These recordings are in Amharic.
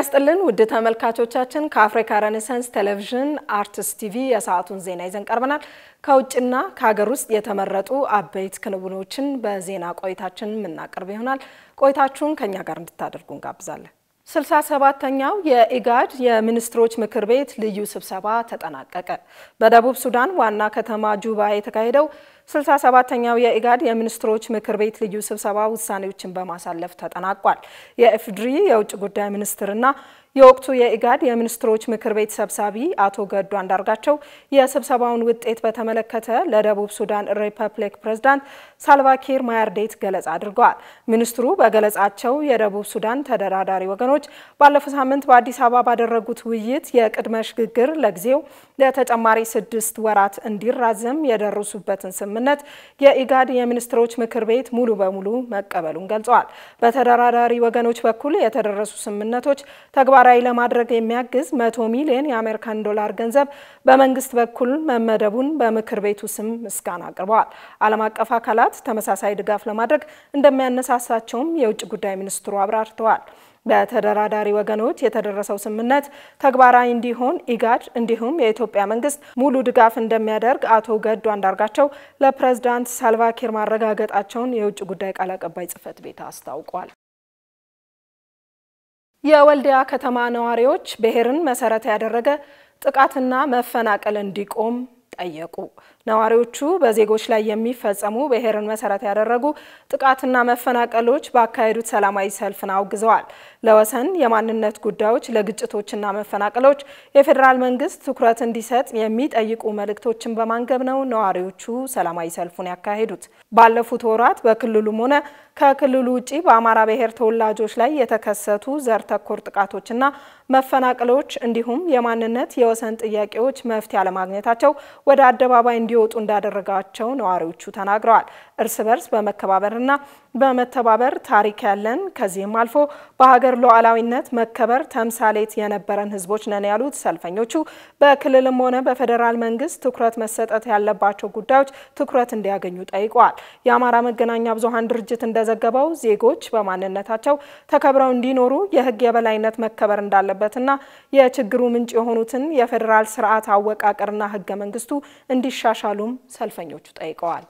ጤና ይስጥልን ውድ ተመልካቾቻችን፣ ከአፍሪካ ሬኔሳንስ ቴሌቪዥን አርትስ ቲቪ የሰዓቱን ዜና ይዘን ቀርበናል። ከውጭና ከሀገር ውስጥ የተመረጡ አበይት ክንውኖችን በዜና ቆይታችን የምናቀርብ ይሆናል። ቆይታችሁን ከእኛ ጋር እንድታደርጉ እንጋብዛለን። ስልሳ ሰባተኛው የኢጋድ የሚኒስትሮች ምክር ቤት ልዩ ስብሰባ ተጠናቀቀ። በደቡብ ሱዳን ዋና ከተማ ጁባ የተካሄደው ስልሳ ሰባተኛው የኢጋድ የሚኒስትሮች ምክር ቤት ልዩ ስብሰባ ውሳኔዎችን በማሳለፍ ተጠናቋል። የኢፌዴሪ የውጭ ጉዳይ ሚኒስትርና የወቅቱ የኢጋድ የሚኒስትሮች ምክር ቤት ሰብሳቢ አቶ ገዱ አንዳርጋቸው የስብሰባውን ውጤት በተመለከተ ለደቡብ ሱዳን ሪፐብሊክ ፕሬዝዳንት ሳልቫኪር ማያርዴት ገለጻ አድርገዋል። ሚኒስትሩ በገለጻቸው የደቡብ ሱዳን ተደራዳሪ ወገኖች ባለፈው ሳምንት በአዲስ አበባ ባደረጉት ውይይት የቅድመ ሽግግር ለጊዜው ለተጨማሪ ስድስት ወራት እንዲራዘም የደረሱበትን ስምምነት የኢጋድ የሚኒስትሮች ምክር ቤት ሙሉ በሙሉ መቀበሉን ገልጸዋል። በተደራዳሪ ወገኖች በኩል የተደረሱ ስምምነቶች ተግባራዊ ለማድረግ የሚያግዝ መቶ ሚሊዮን የአሜሪካን ዶላር ገንዘብ በመንግስት በኩል መመደቡን በምክር ቤቱ ስም ምስጋና አቅርበዋል። ዓለም አቀፍ አካላት ተመሳሳይ ድጋፍ ለማድረግ እንደሚያነሳሳቸውም የውጭ ጉዳይ ሚኒስትሩ አብራርተዋል። በተደራዳሪ ወገኖች የተደረሰው ስምምነት ተግባራዊ እንዲሆን ኢጋድ እንዲሁም የኢትዮጵያ መንግስት ሙሉ ድጋፍ እንደሚያደርግ አቶ ገዱ አንዳርጋቸው ለፕሬዝዳንት ሳልቫኪር ማረጋገጣቸውን የውጭ ጉዳይ ቃል አቀባይ ጽህፈት ቤት አስታውቋል። የወልዲያ ከተማ ነዋሪዎች ብሔርን መሰረት ያደረገ ጥቃትና መፈናቀል እንዲቆም ጠየቁ። ነዋሪዎቹ በዜጎች ላይ የሚፈጸሙ ብሔርን መሰረት ያደረጉ ጥቃትና መፈናቀሎች ባካሄዱት ሰላማዊ ሰልፍን አውግዘዋል። ለወሰን የማንነት ጉዳዮች፣ ለግጭቶችና መፈናቀሎች የፌዴራል መንግስት ትኩረት እንዲሰጥ የሚጠይቁ መልእክቶችን በማንገብ ነው ነዋሪዎቹ ሰላማዊ ሰልፉን ያካሄዱት። ባለፉት ወራት በክልሉም ሆነ ከክልሉ ውጭ በአማራ ብሔር ተወላጆች ላይ የተከሰቱ ዘር ተኮር ጥቃቶችና መፈናቀሎች እንዲሁም የማንነት የወሰን ጥያቄዎች መፍትሄ አለማግኘታቸው ወደ አደባባይ እንዲወጡ እንዳደረጋቸው ነዋሪዎቹ ተናግረዋል። እርስ በርስ በመከባበርና በመተባበር ታሪክ ያለን ከዚህም አልፎ በሀገር ሉዓላዊነት መከበር ተምሳሌት የነበረን ህዝቦች ነን ያሉት ሰልፈኞቹ በክልልም ሆነ በፌዴራል መንግስት ትኩረት መሰጠት ያለባቸው ጉዳዮች ትኩረት እንዲያገኙ ጠይቀዋል። የአማራ መገናኛ ብዙኃን ድርጅት እንደዘገበው ዜጎች በማንነታቸው ተከብረው እንዲኖሩ የህግ የበላይነት መከበር እንዳለበትና የችግሩ ምንጭ የሆኑትን የፌዴራል ስርዓት አወቃቀርና ህገ መንግስቱ እንዲሻሻሉም ሰልፈኞቹ ጠይቀዋል።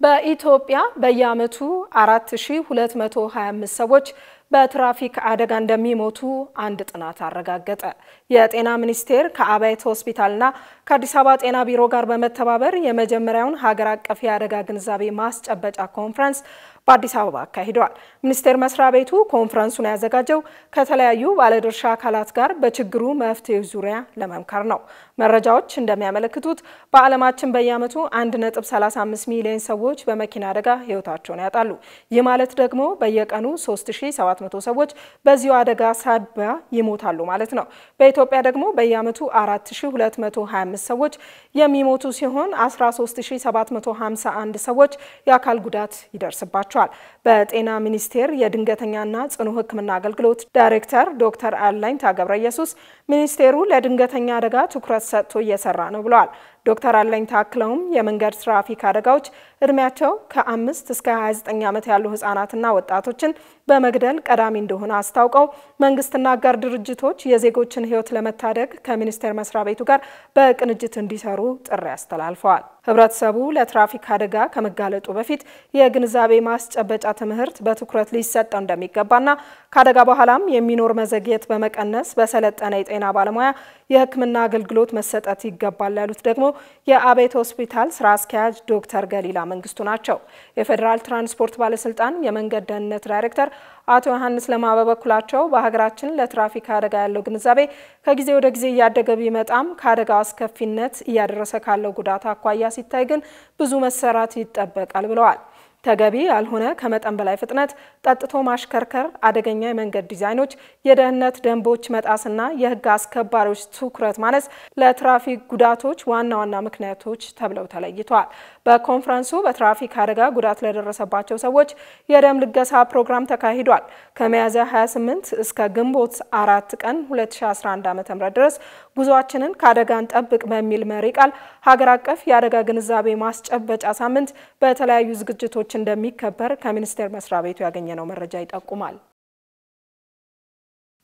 በኢትዮጵያ በየዓመቱ 4225 ሰዎች በትራፊክ አደጋ እንደሚሞቱ አንድ ጥናት አረጋገጠ። የጤና ሚኒስቴር ከአቤት ሆስፒታልና ከአዲስ አበባ ጤና ቢሮ ጋር በመተባበር የመጀመሪያውን ሀገር አቀፍ የአደጋ ግንዛቤ ማስጨበጫ ኮንፈረንስ በአዲስ አበባ አካሂደዋል። ሚኒስቴር መስሪያ ቤቱ ኮንፈረንሱን ያዘጋጀው ከተለያዩ ባለድርሻ አካላት ጋር በችግሩ መፍትሄ ዙሪያ ለመምከር ነው። መረጃዎች እንደሚያመለክቱት በዓለማችን በየዓመቱ 1.35 ሚሊዮን ሰዎች በመኪና አደጋ ህይወታቸውን ያጣሉ። ይህ ማለት ደግሞ በየቀኑ 3700 ሰዎች በዚሁ አደጋ ሳቢያ ይሞታሉ ማለት ነው። በኢትዮጵያ ደግሞ በየዓመቱ 4225 ሰዎች የሚሞቱ ሲሆን 13751 ሰዎች የአካል ጉዳት ይደርስባቸዋል። በጤና ሚኒስቴር የድንገተኛና ጽኑ ሕክምና አገልግሎት ዳይሬክተር ዶክተር አለኝታ ገብረ ኢየሱስ ሚኒስቴሩ ለድንገተኛ አደጋ ትኩረት ሰጥቶ እየሰራ ነው ብለዋል። ዶክተር አለኝታ አክለውም የመንገድ ትራፊክ አደጋዎች እድሜያቸው ከአምስት እስከ 29 ዓመት ያሉ ህጻናትና ወጣቶችን በመግደል ቀዳሚ እንደሆነ አስታውቀው መንግስትና አጋር ድርጅቶች የዜጎችን ህይወት ለመታደግ ከሚኒስቴር መስሪያ ቤቱ ጋር በቅንጅት እንዲሰሩ ጥሪ አስተላልፈዋል። ህብረተሰቡ ለትራፊክ አደጋ ከመጋለጡ በፊት የግንዛቤ ማስጨበጫ ትምህርት በትኩረት ሊሰጠው እንደሚገባና ከአደጋ በኋላም የሚኖር መዘግየት በመቀነስ በሰለጠነ የጤና ባለሙያ የህክምና አገልግሎት መሰጠት ይገባል ያሉት ደግሞ የአቤት ሆስፒታል ስራ አስኪያጅ ዶክተር ገሊላ መንግስቱ ናቸው። የፌዴራል ትራንስፖርት ባለስልጣን የመንገድ ደህንነት ዳይሬክተር አቶ ዮሐንስ ለማ በበኩላቸው በሀገራችን ለትራፊክ አደጋ ያለው ግንዛቤ ከጊዜ ወደ ጊዜ እያደገ ቢመጣም ከአደጋው አስከፊነት እያደረሰ ካለው ጉዳት አኳያ ሲታይ ግን ብዙ መሰራት ይጠበቃል ብለዋል። ተገቢ ያልሆነ ከመጠን በላይ ፍጥነት፣ ጠጥቶ ማሽከርከር፣ አደገኛ የመንገድ ዲዛይኖች፣ የደህንነት ደንቦች መጣስና የህግ አስከባሪዎች ትኩረት ማነስ ለትራፊክ ጉዳቶች ዋና ዋና ምክንያቶች ተብለው ተለይተዋል። በኮንፈረንሱ በትራፊክ አደጋ ጉዳት ለደረሰባቸው ሰዎች የደም ልገሳ ፕሮግራም ተካሂዷል። ከሚያዝያ 28 እስከ ግንቦት አራት ቀን 2011 ዓ.ም ድረስ ጉዟችንን ከአደጋን ጠብቅ በሚል መሪ ቃል ሀገር አቀፍ የአደጋ ግንዛቤ ማስጨበጫ ሳምንት በተለያዩ ዝግጅቶች እንደሚከበር ከሚኒስቴር መስሪያ ቤቱ ያገኘነው መረጃ ይጠቁማል።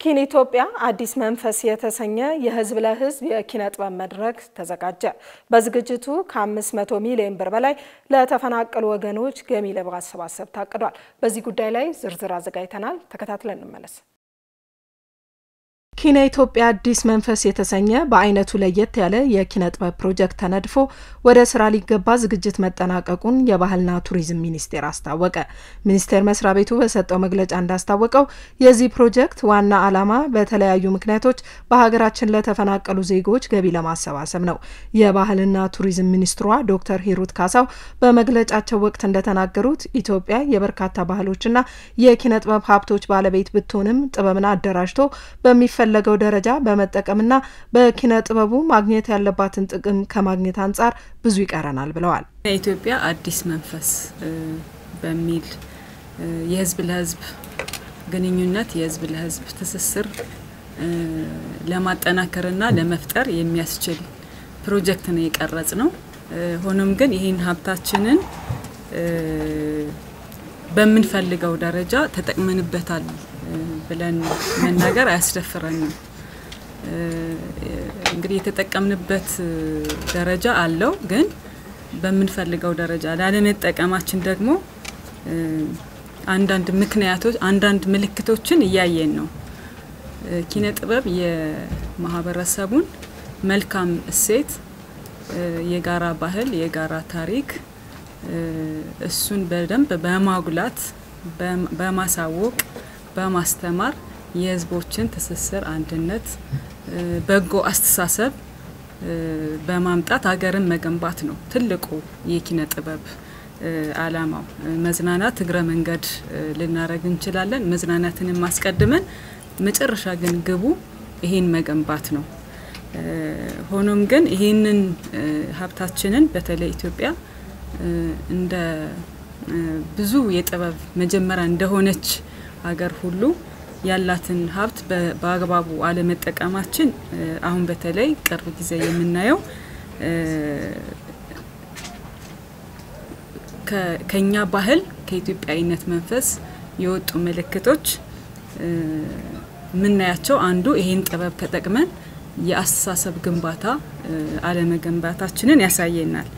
ኪን ኢትዮጵያ አዲስ መንፈስ የተሰኘ የህዝብ ለህዝብ የኪነ ጥበብ መድረክ ተዘጋጀ። በዝግጅቱ ከ500 ሚሊዮን ብር በላይ ለተፈናቀሉ ወገኖች ገቢ ለማሰባሰብ ታቅዷል። በዚህ ጉዳይ ላይ ዝርዝር አዘጋጅተናል። ተከታትለን እንመለስ። ኪነ ኢትዮጵያ አዲስ መንፈስ የተሰኘ በአይነቱ ለየት ያለ የኪነ ጥበብ ፕሮጀክት ተነድፎ ወደ ስራ ሊገባ ዝግጅት መጠናቀቁን የባህልና ቱሪዝም ሚኒስቴር አስታወቀ። ሚኒስቴር መስሪያ ቤቱ በሰጠው መግለጫ እንዳስታወቀው የዚህ ፕሮጀክት ዋና ዓላማ በተለያዩ ምክንያቶች በሀገራችን ለተፈናቀሉ ዜጎች ገቢ ለማሰባሰብ ነው። የባህልና ቱሪዝም ሚኒስትሯ ዶክተር ሂሩት ካሳው በመግለጫቸው ወቅት እንደተናገሩት ኢትዮጵያ የበርካታ ባህሎችና የኪነ ጥበብ ሀብቶች ባለቤት ብትሆንም ጥበብን አደራጅቶ በሚፈ ፈለገው ደረጃ በመጠቀምና በኪነ ጥበቡ ማግኘት ያለባትን ጥቅም ከማግኘት አንጻር ብዙ ይቀረናል ብለዋል። የኢትዮጵያ አዲስ መንፈስ በሚል የህዝብ ለህዝብ ግንኙነት የህዝብ ለህዝብ ትስስር ለማጠናከርና ለመፍጠር የሚያስችል ፕሮጀክት ነው የቀረጽ ነው። ሆኖም ግን ይህን ሀብታችንን በምንፈልገው ደረጃ ተጠቅመንበታል ብለን መናገር አያስደፍረንም። እንግዲህ የተጠቀምንበት ደረጃ አለው፣ ግን በምንፈልገው ደረጃ ላለመጠቀማችን ደግሞ አንዳንድ ምክንያቶች፣ አንዳንድ ምልክቶችን እያየን ነው። ኪነ ጥበብ የማህበረሰቡን መልካም እሴት፣ የጋራ ባህል፣ የጋራ ታሪክ እሱን በደንብ በማጉላት በማሳወቅ በማስተማር የህዝቦችን ትስስር፣ አንድነት፣ በጎ አስተሳሰብ በማምጣት ሀገርን መገንባት ነው ትልቁ የኪነ ጥበብ አላማው። መዝናናት እግረ መንገድ ልናደርግ እንችላለን። መዝናናትንም ማስቀድመን መጨረሻ ግን ግቡ ይሄን መገንባት ነው። ሆኖም ግን ይሄንን ሀብታችንን በተለይ ኢትዮጵያ እንደ ብዙ የጥበብ መጀመሪያ እንደሆነች ሀገር ሁሉ ያላትን ሀብት በአግባቡ አለመጠቀማችን አሁን በተለይ ቅርብ ጊዜ የምናየው ከኛ ባህል ከኢትዮጵያዊነት መንፈስ የወጡ ምልክቶች የምናያቸው አንዱ ይሄን ጥበብ ተጠቅመን የአስተሳሰብ ግንባታ አለመገንባታችንን ያሳየናል።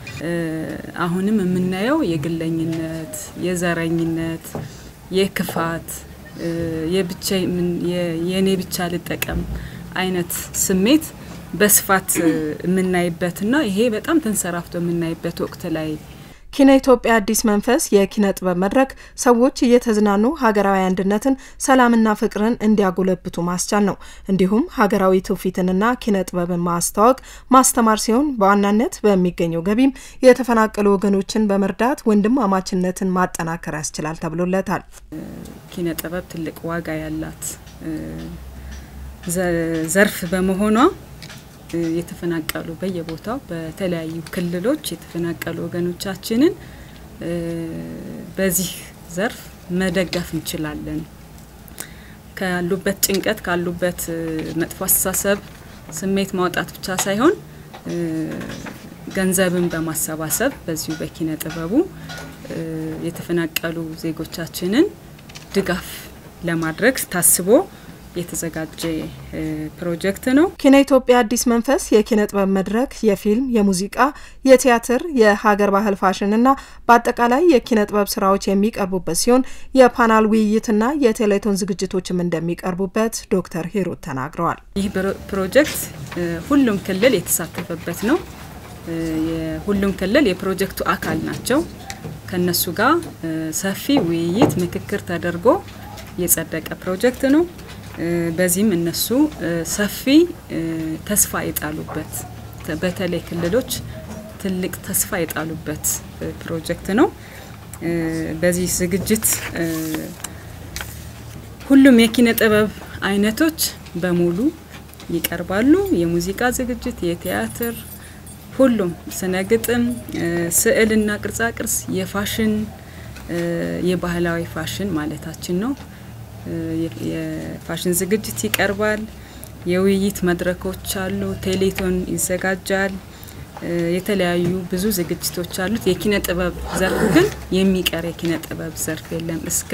አሁንም የምናየው የግለኝነት፣ የዘረኝነት፣ የክፋት፣ የእኔ ብቻ ልጠቀም አይነት ስሜት በስፋት የምናይበትና ይሄ በጣም ተንሰራፍቶ የምናይበት ወቅት ላይ ኪነ ኢትዮጵያ አዲስ መንፈስ የኪነ ጥበብ መድረክ ሰዎች እየተዝናኑ ሀገራዊ አንድነትን፣ ሰላምና ፍቅርን እንዲያጎለብቱ ማስቻል ነው። እንዲሁም ሀገራዊ ትውፊትንና ኪነ ጥበብን ማስተዋወቅ፣ ማስተማር ሲሆን በዋናነት በሚገኘው ገቢም የተፈናቀሉ ወገኖችን በመርዳት ወንድማማችነትን ማጠናከር ያስችላል ተብሎለታል። ኪነ ጥበብ ትልቅ ዋጋ ያላት ዘርፍ በመሆኗ የተፈናቀሉ በየቦታው በተለያዩ ክልሎች የተፈናቀሉ ወገኖቻችንን በዚህ ዘርፍ መደገፍ እንችላለን። ካሉበት ጭንቀት ካሉበት መጥፎ አስተሳሰብ ስሜት ማውጣት ብቻ ሳይሆን ገንዘብን በማሰባሰብ በዚሁ በኪነ ጥበቡ የተፈናቀሉ ዜጎቻችንን ድጋፍ ለማድረግ ታስቦ የተዘጋጀ ፕሮጀክት ነው። ኪነ ኢትዮጵያ አዲስ መንፈስ የኪነ ጥበብ መድረክ የፊልም፣ የሙዚቃ፣ የቲያትር፣ የሀገር ባህል ፋሽንና በአጠቃላይ የኪነ ጥበብ ስራዎች የሚቀርቡበት ሲሆን የፓናል ውይይትና የቴሌቶን ዝግጅቶችም እንደሚቀርቡበት ዶክተር ሂሩት ተናግረዋል። ይህ ፕሮጀክት ሁሉም ክልል የተሳተፈበት ነው። የሁሉም ክልል የፕሮጀክቱ አካል ናቸው። ከነሱ ጋር ሰፊ ውይይት፣ ምክክር ተደርጎ የጸደቀ ፕሮጀክት ነው። በዚህም እነሱ ሰፊ ተስፋ የጣሉበት በተለይ ክልሎች ትልቅ ተስፋ የጣሉበት ፕሮጀክት ነው። በዚህ ዝግጅት ሁሉም የኪነ ጥበብ አይነቶች በሙሉ ይቀርባሉ። የሙዚቃ ዝግጅት፣ የቲያትር፣ ሁሉም ስነ ግጥም፣ ስዕልና ቅርጻ ቅርጽ፣ የፋሽን የባህላዊ ፋሽን ማለታችን ነው የፋሽን ዝግጅት ይቀርባል። የውይይት መድረኮች አሉ። ቴሌቶን ይዘጋጃል። የተለያዩ ብዙ ዝግጅቶች አሉት። የኪነ ጥበብ ዘርፉ ግን የሚቀር የኪነ ጥበብ ዘርፍ የለም። እስከ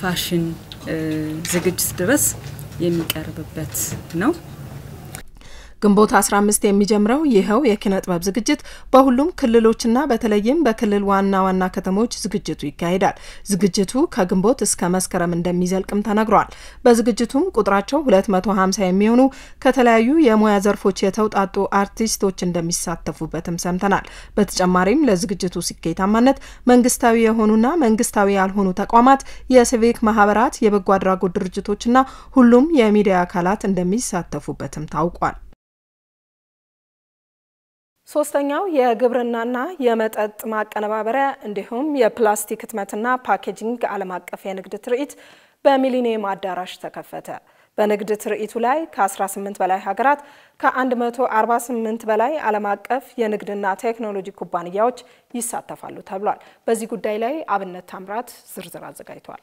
ፋሽን ዝግጅት ድረስ የሚቀርብበት ነው። ግንቦት 15 የሚጀምረው ይኸው የኪነ ጥበብ ዝግጅት በሁሉም ክልሎችና በተለይም በክልል ዋና ዋና ከተሞች ዝግጅቱ ይካሄዳል። ዝግጅቱ ከግንቦት እስከ መስከረም እንደሚዘልቅም ተነግሯል። በዝግጅቱም ቁጥራቸው 250 የሚሆኑ ከተለያዩ የሙያ ዘርፎች የተውጣጡ አርቲስቶች እንደሚሳተፉበትም ሰምተናል። በተጨማሪም ለዝግጅቱ ስኬታማነት መንግስታዊ የሆኑና መንግስታዊ ያልሆኑ ተቋማት፣ የሲቪክ ማህበራት፣ የበጎ አድራጎት ድርጅቶችና ሁሉም የሚዲያ አካላት እንደሚሳተፉበትም ታውቋል። ሶስተኛው የግብርናና የመጠጥ ማቀነባበሪያ እንዲሁም የፕላስቲክ ህትመትና packaging ዓለም አቀፍ የንግድ ትርኢት በሚሊኒየም አዳራሽ ተከፈተ። በንግድ ትርኢቱ ላይ ከ18 በላይ ሀገራት ከ148 በላይ ዓለም አቀፍ የንግድና ቴክኖሎጂ ኩባንያዎች ይሳተፋሉ ተብሏል። በዚህ ጉዳይ ላይ አብነት ታምራት ዝርዝር አዘጋጅቷል።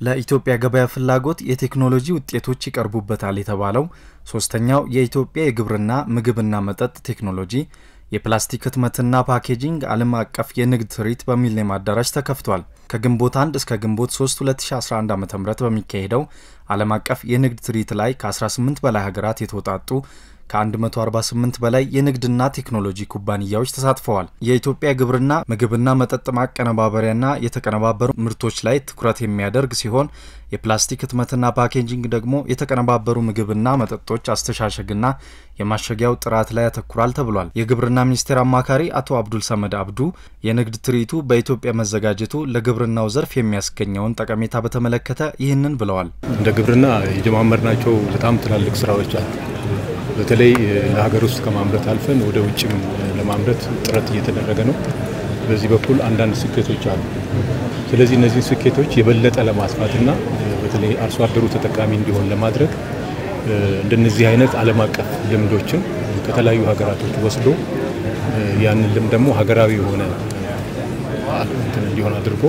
ለኢትዮጵያ ገበያ ፍላጎት የቴክኖሎጂ ውጤቶች ይቀርቡበታል የተባለው ሶስተኛው የኢትዮጵያ የግብርና ምግብና መጠጥ ቴክኖሎጂ የፕላስቲክ ህትመትና packaging ዓለም አቀፍ የንግድ ትርኢት በሚሊኒየም አዳራሽ ተከፍቷል። ከግንቦት 1 እስከ ግንቦት 3 2011 ዓ ም በሚካሄደው ዓለም አቀፍ የንግድ ትርኢት ላይ ከ18 በላይ ሀገራት የተውጣጡ ከ148 በላይ የንግድና ቴክኖሎጂ ኩባንያዎች ተሳትፈዋል። የኢትዮጵያ ግብርና ምግብና መጠጥ ማቀነባበሪያና የተቀነባበሩ ምርቶች ላይ ትኩረት የሚያደርግ ሲሆን የፕላስቲክ ህትመትና packaging ደግሞ የተቀነባበሩ ምግብና መጠጦች አስተሻሸግና የማሸጊያው ጥራት ላይ ያተኩራል ተብሏል። የግብርና ሚኒስቴር አማካሪ አቶ አብዱል ሰመድ አብዱ የንግድ ትርኢቱ በኢትዮጵያ መዘጋጀቱ ለግብርናው ዘርፍ የሚያስገኘውን ጠቀሜታ በተመለከተ ይህንን ብለዋል። እንደ ግብርና የጀማመርናቸው በጣም ትላልቅ ስራዎች አሉ። በተለይ ለሀገር ውስጥ ከማምረት አልፈን ወደ ውጭም ለማምረት ጥረት እየተደረገ ነው። በዚህ በኩል አንዳንድ ስኬቶች አሉ። ስለዚህ እነዚህን ስኬቶች የበለጠ ለማስፋትና በተለይ አርሶ አደሩ ተጠቃሚ እንዲሆን ለማድረግ እንደነዚህ አይነት ዓለም አቀፍ ልምዶችን ከተለያዩ ሀገራቶች ወስዶ ያንን ልምድ ደግሞ ሀገራዊ የሆነ እንዲሆን አድርጎ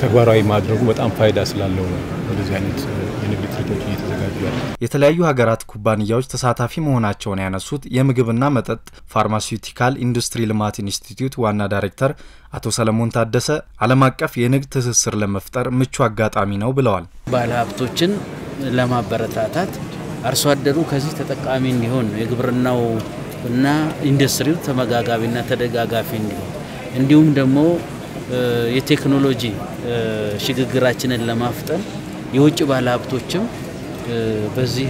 ተግባራዊ ማድረጉ በጣም ፋይዳ ስላለው ነው እንደዚህ አይነት የንግድ ትርኢቶች እየተዘጋጁ ያሉ። የተለያዩ ሀገራት ኩባንያዎች ተሳታፊ መሆናቸውን ያነሱት የምግብና መጠጥ ፋርማሲውቲካል ኢንዱስትሪ ልማት ኢንስቲትዩት ዋና ዳይሬክተር አቶ ሰለሞን ታደሰ ዓለም አቀፍ የንግድ ትስስር ለመፍጠር ምቹ አጋጣሚ ነው ብለዋል። ባለሀብቶችን ለማበረታታት አርሶ አደሩ ከዚህ ተጠቃሚ እንዲሆን ነው የግብርናው እና ኢንዱስትሪው ተመጋጋቢና ተደጋጋፊ እንዲሆን እንዲሁም ደግሞ የቴክኖሎጂ ሽግግራችንን ለማፍጠን የውጭ ባለሀብቶችም በዚህ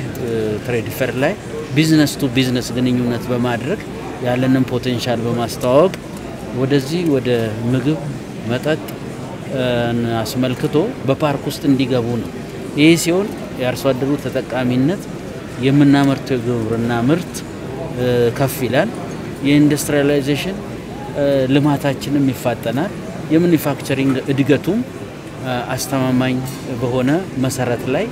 trade fair ላይ business to business ግንኙነት በማድረግ ያለንን potential በማስተዋወቅ ወደዚህ ወደ ምግብ መጠጥ አስመልክቶ በፓርክ ውስጥ እንዲገቡ ነው። ይህ ሲሆን የአርሶ አደሩ ተጠቃሚነት የምናመርተው የግብርና ምርት ከፍ ይላል። የ industrialization ልማታችንም ይፋጠናል። የ manufacturing እድገቱም አስተማማኝ በሆነ መሰረት ላይ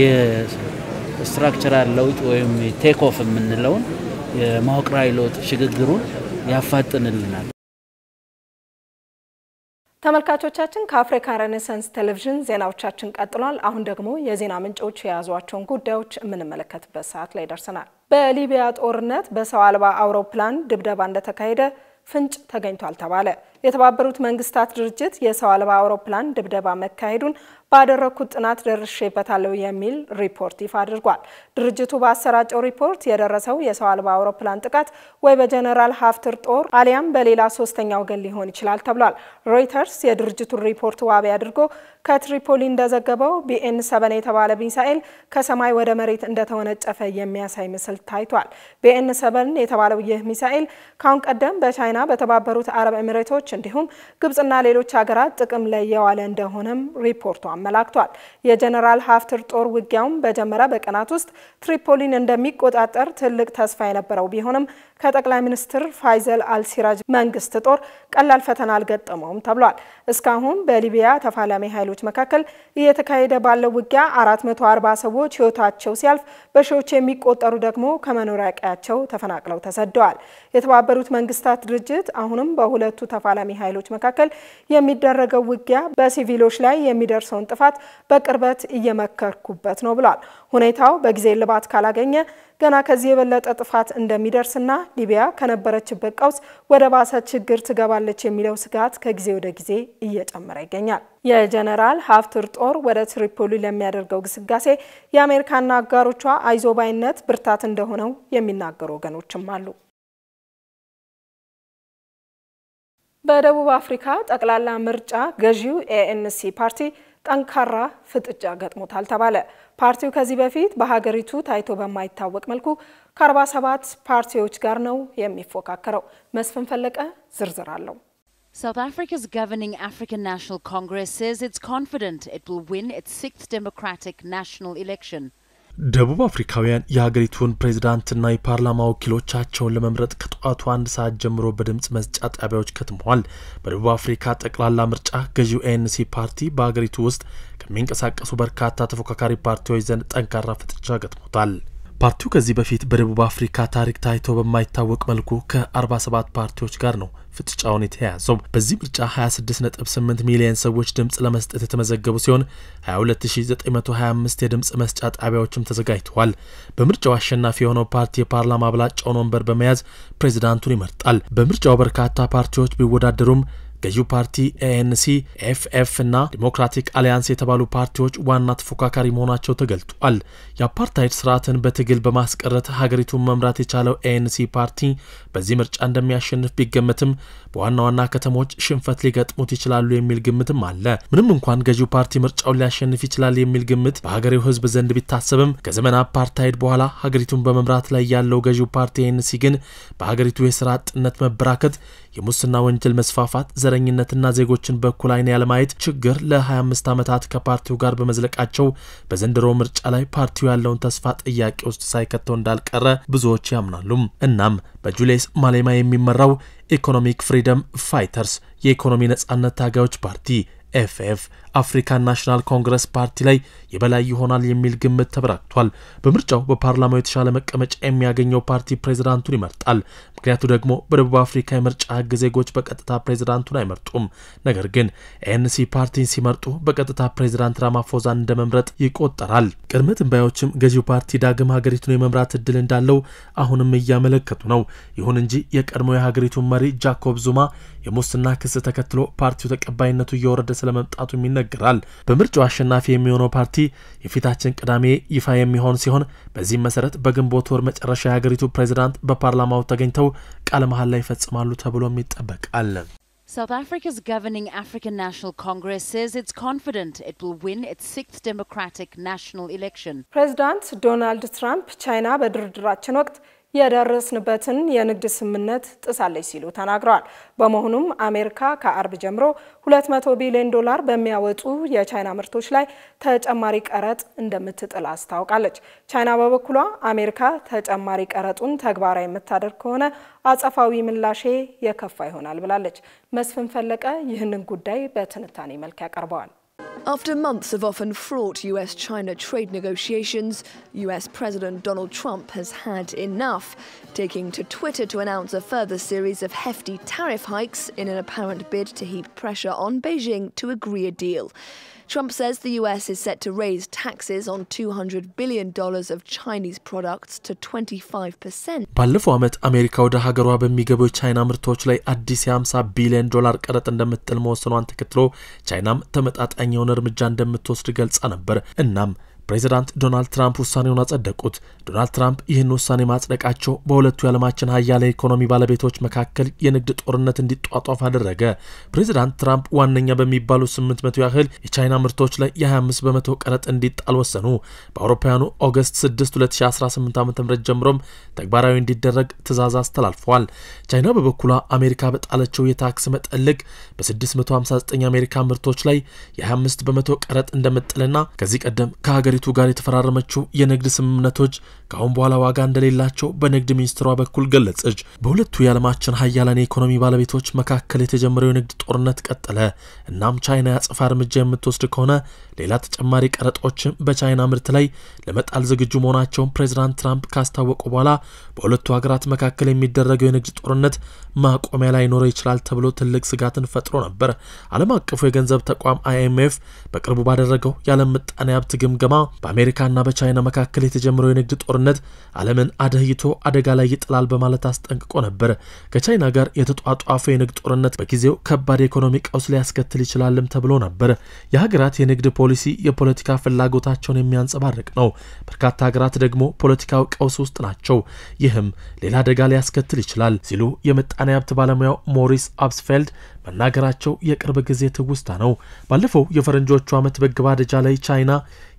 የ structural ለውጥ ወይም take off የምንለውን የመዋቅራዊ ለውጥ ሽግግሩን ያፋጥንልናል። ተመልካቾቻችን ከአፍሪካ ሬኔሳንስ ቴሌቪዥን ዜናዎቻችን ቀጥሏል። አሁን ደግሞ የዜና ምንጮች የያዟቸውን ጉዳዮች የምንመለከትበት ሰዓት ላይ ደርሰናል። በሊቢያ ጦርነት በሰው አልባ አውሮፕላን ድብደባ እንደተካሄደ ፍንጭ ተገኝቷል ተባለ። የተባበሩት መንግስታት ድርጅት የሰው አልባ አውሮፕላን ድብደባ መካሄዱን ባደረግኩት ጥናት ደርሼበታለሁ የሚል ሪፖርት ይፋ አድርጓል። ድርጅቱ ባሰራጨው ሪፖርት የደረሰው የሰው አልባ አውሮፕላን ጥቃት ወይ በጀነራል ሀፍትር ጦር አሊያም በሌላ ሶስተኛ ወገን ሊሆን ይችላል ተብሏል። ሮይተርስ የድርጅቱን ሪፖርት ዋቢ አድርጎ ከትሪፖሊ እንደዘገበው BA seven የተባለ ሚሳኤል ከሰማይ ወደ መሬት እንደተወነጨፈ የሚያሳይ ምስል ታይቷል። BA seven የተባለው ይህ ሚሳኤል ካሁን ቀደም በቻይና በተባበሩት አረብ ኤሚሬቶች እንዲሁም ግብጽና ሌሎች ሀገራት ጥቅም ላይ የዋለ እንደሆነም ሪፖርቱ አመላክቷል። የጀነራል ሀፍትር ጦር ውጊያውም በጀመረ በቀናት ውስጥ ትሪፖሊን እንደሚቆጣጠር ትልቅ ተስፋ የነበረው ቢሆንም ከጠቅላይ ሚኒስትር ፋይዘል አልሲራጅ መንግስት ጦር ቀላል ፈተና አልገጠመውም ተብሏል። እስካሁን በሊቢያ ተፋላሚ ኃይሎች መካከል እየተካሄደ ባለው ውጊያ 440 ሰዎች ህይወታቸው ሲያልፍ በሺዎች የሚቆጠሩ ደግሞ ከመኖሪያ ቀያቸው ተፈናቅለው ተሰደዋል። የተባበሩት መንግስታት ድርጅት አሁንም በሁለቱ ተፋላሚ ተፋላሚ ኃይሎች መካከል የሚደረገው ውጊያ በሲቪሎች ላይ የሚደርሰውን ጥፋት በቅርበት እየመከርኩበት ነው ብሏል። ሁኔታው በጊዜ እልባት ካላገኘ ገና ከዚህ የበለጠ ጥፋት እንደሚደርስና ሊቢያ ከነበረችበት ቀውስ ወደ ባሰ ችግር ትገባለች የሚለው ስጋት ከጊዜ ወደ ጊዜ እየጨመረ ይገኛል። የጀነራል ሀፍትር ጦር ወደ ትሪፖሊ ለሚያደርገው ግስጋሴ የአሜሪካና አጋሮቿ አይዞህ ባይነት ብርታት እንደሆነው የሚናገሩ ወገኖችም አሉ። በደቡብ አፍሪካ ጠቅላላ ምርጫ ገዢው ANC ፓርቲ ጠንካራ ፍጥጫ ገጥሞታል ተባለ። ፓርቲው ከዚህ በፊት በሀገሪቱ ታይቶ በማይታወቅ መልኩ ከ47 ፓርቲዎች ጋር ነው የሚፎካከረው። መስፍን ፈለቀ ዝርዝር አለው። South Africa's governing African National Congress says it's confident it will win its sixth democratic national election. ደቡብ አፍሪካውያን የሀገሪቱን ፕሬዝዳንትና የፓርላማ ወኪሎቻቸውን ለመምረጥ ከጠዋቱ አንድ ሰዓት ጀምሮ በድምፅ መስጫ ጣቢያዎች ከትመዋል። በደቡብ አፍሪካ ጠቅላላ ምርጫ ገዢው ኤኤንሲ ፓርቲ በሀገሪቱ ውስጥ ከሚንቀሳቀሱ በርካታ ተፎካካሪ ፓርቲዎች ዘንድ ጠንካራ ፍጥጫ ገጥሞታል። ፓርቲው ከዚህ በፊት በደቡብ አፍሪካ ታሪክ ታይቶ በማይታወቅ መልኩ ከ47 ፓርቲዎች ጋር ነው ፍጥጫውን የተያያዘው። በዚህ ምርጫ 26.8 ሚሊዮን ሰዎች ድምፅ ለመስጠት የተመዘገቡ ሲሆን 22925 የድምፅ መስጫ ጣቢያዎችም ተዘጋጅተዋል። በምርጫው አሸናፊ የሆነው ፓርቲ የፓርላማ አብላጫውን ወንበር በመያዝ ፕሬዚዳንቱን ይመርጣል። በምርጫው በርካታ ፓርቲዎች ቢወዳደሩም ገዢው ፓርቲ ኤኤንሲ፣ ኤፍኤፍ እና ዲሞክራቲክ አሊያንስ የተባሉ ፓርቲዎች ዋና ተፎካካሪ መሆናቸው ተገልጧል። የአፓርታይድ ስርዓትን በትግል በማስቀረት ሀገሪቱን መምራት የቻለው ኤኤንሲ ፓርቲ በዚህ ምርጫ እንደሚያሸንፍ ቢገመትም በዋና ዋና ከተሞች ሽንፈት ሊገጥሙት ይችላሉ የሚል ግምትም አለ። ምንም እንኳን ገዢው ፓርቲ ምርጫውን ሊያሸንፍ ይችላል የሚል ግምት በሀገሬው ሕዝብ ዘንድ ቢታሰብም ከዘመን አፓርታይድ በኋላ ሀገሪቱን በመምራት ላይ ያለው ገዢው ፓርቲ ኤኤንሲ ግን በሀገሪቱ የስራ አጥነት መበራከት፣ የሙስና ወንጀል መስፋፋት ዘረኝነትና ዜጎችን በእኩል አይን ያለማየት ችግር ለ25 ዓመታት ከፓርቲው ጋር በመዝለቃቸው በዘንድሮ ምርጫ ላይ ፓርቲው ያለውን ተስፋ ጥያቄ ውስጥ ሳይከተው እንዳልቀረ ብዙዎች ያምናሉ። እናም በጁሌስ ማሌማ የሚመራው ኢኮኖሚክ ፍሪደም ፋይተርስ የኢኮኖሚ ነጻነት ታጋዮች ፓርቲ ኤፍኤፍ አፍሪካን ናሽናል ኮንግረስ ፓርቲ ላይ የበላይ ይሆናል የሚል ግምት ተበራክቷል። በምርጫው በፓርላማው የተሻለ መቀመጫ የሚያገኘው ፓርቲ ፕሬዝዳንቱን ይመርጣል። ምክንያቱ ደግሞ በደቡብ አፍሪካ የምርጫ ሕግ ዜጎች በቀጥታ ፕሬዝዳንቱን አይመርጡም። ነገር ግን ኤኤንሲ ፓርቲን ሲመርጡ በቀጥታ ፕሬዝዳንት ራማፎዛን እንደ መምረጥ ይቆጠራል። ቅድመ ትንበያዎችም ገዢው ፓርቲ ዳግም ሀገሪቱን የመምራት እድል እንዳለው አሁንም እያመለከቱ ነው። ይሁን እንጂ የቀድሞ የሀገሪቱን መሪ ጃኮብ ዙማ የሙስና ክስ ተከትሎ ፓርቲው ተቀባይነቱ እየወረደ ስለመምጣቱም ይነገራል። በምርጫው አሸናፊ የሚሆነው ፓርቲ የፊታችን ቅዳሜ ይፋ የሚሆን ሲሆን በዚህም መሰረት በግንቦት ወር መጨረሻ የሀገሪቱ ፕሬዝዳንት በፓርላማው ተገኝተው ቃለ መሐላ ይፈጽማሉ ተብሎም ይጠበቃል። South Africa's governing African National Congress says it's confident it will win its sixth democratic national election. ፕሬዚዳንት ዶናልድ ትራምፕ ቻይና በድርድራችን ወቅት የደረስንበትን የንግድ ስምምነት ጥሳለች ሲሉ ተናግረዋል። በመሆኑም አሜሪካ ከአርብ ጀምሮ 200 ቢሊዮን ዶላር በሚያወጡ የቻይና ምርቶች ላይ ተጨማሪ ቀረጥ እንደምትጥል አስታውቃለች። ቻይና በበኩሏ አሜሪካ ተጨማሪ ቀረጡን ተግባራዊ የምታደርግ ከሆነ አጸፋዊ ምላሼ የከፋ ይሆናል ብላለች። መስፍን ፈለቀ ይህንን ጉዳይ በትንታኔ መልክ ያቀርበዋል። After months of often fraught US China trade negotiations, US President Donald Trump has had enough, taking to Twitter to announce a further series of hefty tariff hikes in an apparent bid to heap pressure on Beijing to agree a deal. Trump says the US is set to raise taxes on $200 billion of Chinese products to 25%. ባለፈው ዓመት አሜሪካ ወደ ሀገሯ በሚገቡ የቻይና ምርቶች ላይ አዲስ የ50 ቢሊዮን ዶላር ቀረጥ እንደምትጥል መወሰኗን ተከትሎ ቻይናም ተመጣጣኝ የሆነ እርምጃ እንደምትወስድ ገልጻ ነበር። እናም ፕሬዚዳንት ዶናልድ ትራምፕ ውሳኔውን አጸደቁት። ዶናልድ ትራምፕ ይህን ውሳኔ ማጽደቃቸው በሁለቱ የዓለማችን ሀያል ኢኮኖሚ ባለቤቶች መካከል የንግድ ጦርነት እንዲጧጧፍ አደረገ። ፕሬዚዳንት ትራምፕ ዋነኛ በሚባሉ 800 ያህል የቻይና ምርቶች ላይ የ25 በመቶ ቀረጥ እንዲጣል ወሰኑ። በአውሮፓውያኑ ኦገስት 6 2018 ዓ ም ጀምሮም ተግባራዊ እንዲደረግ ትዕዛዝ አስተላልፈዋል። ቻይና በበኩሏ አሜሪካ በጣለችው የታክስ መጠን ልክ በ659 አሜሪካ ምርቶች ላይ የ25 በመቶ ቀረጥ እንደምጥልና ከዚህ ቀደም ከሀገሪቱ ከሀገሪቱ ጋር የተፈራረመችው የንግድ ስምምነቶች ከአሁን በኋላ ዋጋ እንደሌላቸው በንግድ ሚኒስትሯ በኩል ገለጸች። በሁለቱ የዓለማችን ሀያላን የኢኮኖሚ ባለቤቶች መካከል የተጀመረው የንግድ ጦርነት ቀጠለ። እናም ቻይና የአጸፋ እርምጃ የምትወስድ ከሆነ ሌላ ተጨማሪ ቀረጦችን በቻይና ምርት ላይ ለመጣል ዝግጁ መሆናቸውን ፕሬዚዳንት ትራምፕ ካስታወቁ በኋላ በሁለቱ ሀገራት መካከል የሚደረገው የንግድ ጦርነት ማቆሚያ ላይ ኖረው ይችላል ተብሎ ትልቅ ስጋትን ፈጥሮ ነበር። ዓለም አቀፉ የገንዘብ ተቋም አይኤምኤፍ በቅርቡ ባደረገው የዓለም ምጣኔ ሀብት ግምገማ በአሜሪካና በቻይና መካከል የተጀመረው የንግድ ጦርነት ዓለምን አደህይቶ አደጋ ላይ ይጥላል በማለት አስጠንቅቆ ነበር። ከቻይና ጋር የተጧጧፈው የንግድ ጦርነት በጊዜው ከባድ የኢኮኖሚ ቀውስ ሊያስከትል ይችላልም ተብሎ ነበር። የሀገራት የንግድ ፖሊሲ የፖለቲካ ፍላጎታቸውን የሚያንጸባርቅ ነው። በርካታ ሀገራት ደግሞ ፖለቲካዊ ቀውስ ውስጥ ናቸው። ይህም ሌላ አደጋ ሊያስከትል ይችላል ሲሉ የምጣኔ ሀብት ባለሙያው ሞሪስ አብስፌልድ መናገራቸው የቅርብ ጊዜ ትውስታ ነው። ባለፈው የፈረንጆቹ ዓመት መገባደጃ ላይ ቻይና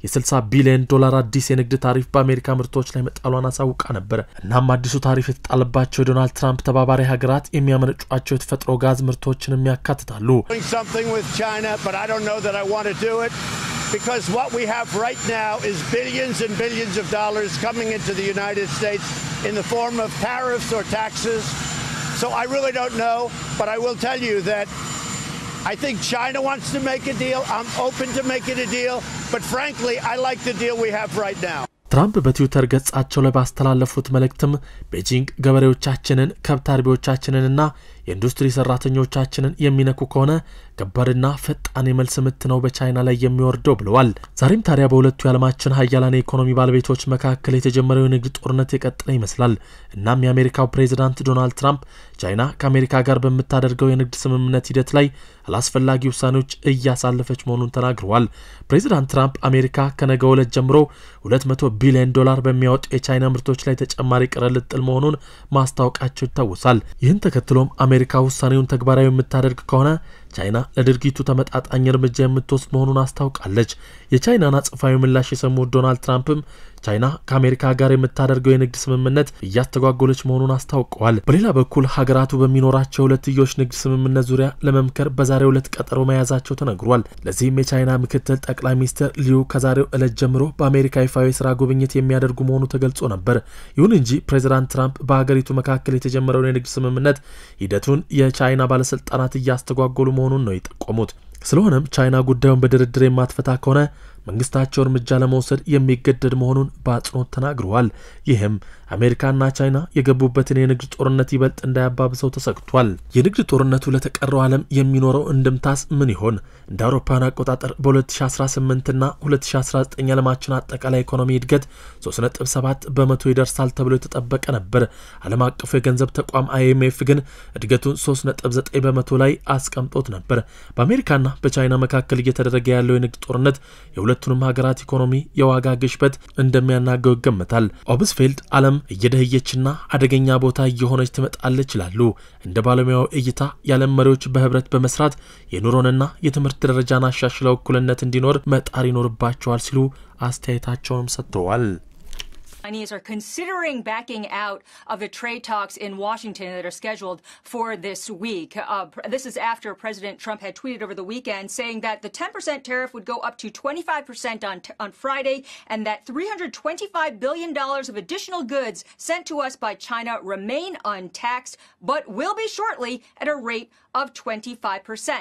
የ60 ቢሊዮን ዶላር አዲስ የንግድ ታሪፍ በአሜሪካ ምርቶች ላይ መጣሏን አሳውቃ ነበር። እናም አዲሱ ታሪፍ የተጣለባቸው የዶናልድ ትራምፕ ተባባሪ ሀገራት የሚያመነጯቸው የተፈጥሮ ጋዝ ምርቶችንም ያካትታሉ። because what we have right now is billions and billions of dollars coming into the United States in the form of tariffs or taxes. So I really don't know, but I will tell you that I think China wants to make a deal. I'm open to making a deal, but frankly, I like the deal we have right now. ትራምፕ በትዊተር ገጻቸው ላይ ባስተላለፉት መልእክትም ቤጂንግ ገበሬዎቻችንን፣ ከብት አርቢዎቻችንንና የኢንዱስትሪ ሰራተኞቻችንን የሚነኩ ከሆነ ከባድና ፈጣን የመልስ ምት ነው በቻይና ላይ የሚወርደው ብለዋል። ዛሬም ታዲያ በሁለቱ የዓለማችን ሀያላን የኢኮኖሚ ባለቤቶች መካከል የተጀመረው የንግድ ጦርነት የቀጠለ ይመስላል። እናም የአሜሪካው ፕሬዚዳንት ዶናልድ ትራምፕ ቻይና ከአሜሪካ ጋር በምታደርገው የንግድ ስምምነት ሂደት ላይ አላስፈላጊ ውሳኔዎች እያሳለፈች መሆኑን ተናግረዋል። ፕሬዚዳንት ትራምፕ አሜሪካ ከነገ ዕለት ጀምሮ 200 ቢሊዮን ዶላር በሚያወጡ የቻይና ምርቶች ላይ ተጨማሪ ቀረጥ ልጥል መሆኑን ማስታወቃቸው ይታወሳል። ይህን ተከትሎም አሜሪካ ውሳኔውን ተግባራዊ የምታደርግ ከሆነ ቻይና ለድርጊቱ ተመጣጣኝ እርምጃ የምትወስድ መሆኑን አስታውቃለች። የቻይናን አጽፋዊ ምላሽ የሰሙት ዶናልድ ትራምፕም ቻይና ከአሜሪካ ጋር የምታደርገው የንግድ ስምምነት እያስተጓጎለች መሆኑን አስታውቀዋል። በሌላ በኩል ሀገራቱ በሚኖራቸው ሁለትዮሽ ንግድ ስምምነት ዙሪያ ለመምከር በዛሬው ዕለት ቀጠሮ መያዛቸው ተነግሯል። ለዚህም የቻይና ምክትል ጠቅላይ ሚኒስትር ሊዩ ከዛሬው ዕለት ጀምሮ በአሜሪካ ይፋዊ የስራ ጉብኝት የሚያደርጉ መሆኑ ተገልጾ ነበር። ይሁን እንጂ ፕሬዚዳንት ትራምፕ በሀገሪቱ መካከል የተጀመረውን የንግድ ስምምነት ሂደቱን የቻይና ባለስልጣናት እያስተጓጎሉ መሆኑን ነው የጠቆሙት። ስለሆነም ቻይና ጉዳዩን በድርድር የማትፈታ ከሆነ መንግስታቸው እርምጃ ለመውሰድ የሚገደድ መሆኑን በአጽንኦት ተናግረዋል። ይህም አሜሪካና ቻይና የገቡበትን የንግድ ጦርነት ይበልጥ እንዳያባብሰው ተሰግቷል። የንግድ ጦርነቱ ለተቀረው ዓለም የሚኖረው እንድምታስ ምን ይሆን? እንደ አውሮፓውያን አቆጣጠር በ2018ና 2019 ዓለማችን አጠቃላይ ኢኮኖሚ እድገት 3.7 በመቶ ይደርሳል ተብሎ የተጠበቀ ነበር። ዓለም አቀፉ የገንዘብ ተቋም አይኤምኤፍ ግን እድገቱን 3.9 በመቶ ላይ አስቀምጦት ነበር። በአሜሪካና በቻይና መካከል እየተደረገ ያለው የንግድ ጦርነት የሁለቱንም ሀገራት ኢኮኖሚ የዋጋ ግሽበት እንደሚያናጋው ይገመታል። ኦብስፌልድ ዓለም እየደህየችና አደገኛ ቦታ እየሆነች ትመጣለች ይላሉ። እንደ ባለሙያው እይታ የዓለም መሪዎች በህብረት በመስራት የኑሮንና የትምህርት ደረጃን አሻሽለው እኩልነት እንዲኖር መጣር ይኖርባቸዋል ሲሉ አስተያየታቸውንም ሰጥተዋል። Chinese are considering backing out of the trade talks in Washington that are scheduled for this week. Uh, this is after President Trump had tweeted over the weekend saying that the 10% tariff would go up to 25% on, on Friday and that $325 billion of additional goods sent to us by China remain untaxed but will be shortly at a rate of 25%.